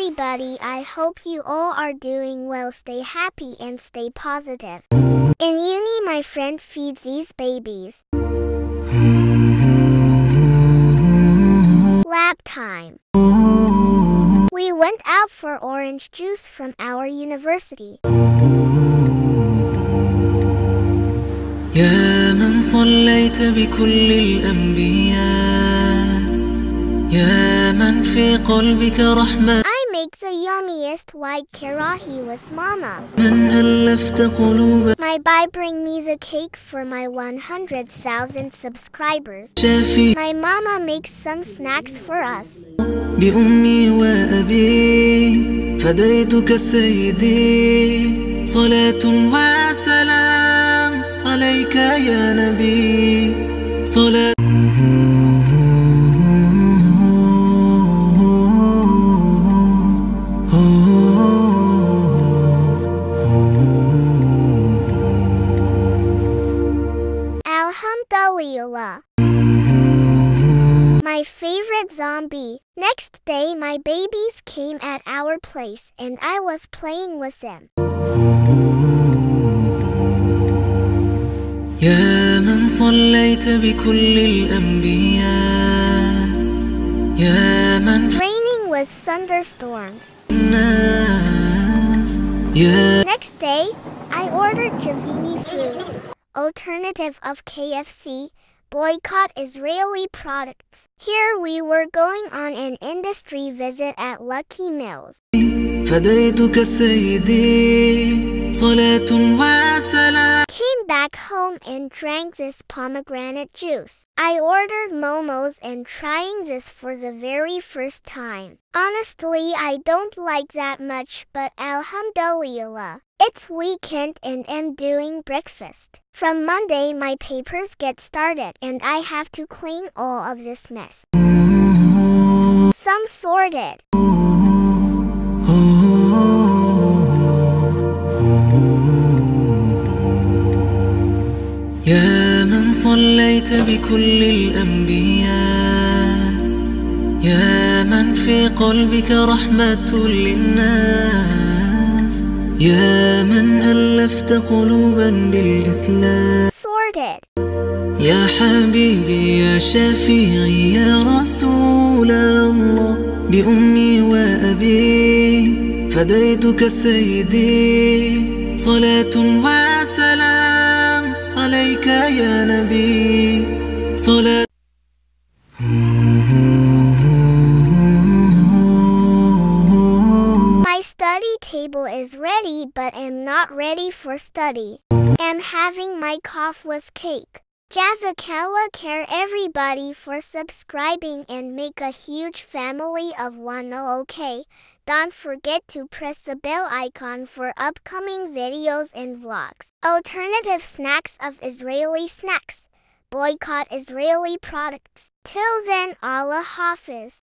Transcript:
everybody. I hope you all are doing well. Stay happy and stay positive. In uni, my friend feeds these babies. Lab time. We went out for orange juice from our university. يا من صليت بكل الأنبياء يا من في قلبك رحمة I make the yummiest white karahi with mama. من ألفت قلوب My bye bring me the cake for my 100,000 subscribers. شافي My mama makes some snacks for us. بأمي وأبي فديتك سيدي صلاة وسلام عليك يا نبي صلاة Delilah. My favorite zombie. Next day, my babies came at our place and I was playing with them. يا من صليت بكل الأنبياء يا من Raining with thunderstorms. Next day, I ordered Gevini food Alternative of KFC. Boycott Israeli products. Here we were going on an industry visit at Lucky Mills. فديتك سيدي صلاة وسلام Came back home and drank this pomegranate juice. I ordered momos and trying this for the very first time. Honestly, I don't like that much, but alhamdulillah. It's weekend and am doing breakfast. From Monday, my papers get started and I have to clean all of this mess. Some sorted. يا من صليت بكل الأنبياء. يا من في قلبك رحمة للناس. يا من ألفت قلوبا بالإسلام. يا حبيبي يا شفيعي يا رسول الله. بأمي وأبي فديتك سيدي. صلاة وسلام. عليك يا نبي صلاة My study table is ready, but am not ready for study. Am having my cough with cake. Jazakala care everybody for subscribing and make a huge family of Wano OK. Don't forget to press the bell icon for upcoming videos and vlogs. Alternative snacks of Israeli snacks. Boycott Israeli products. Till then, Allah Hafiz.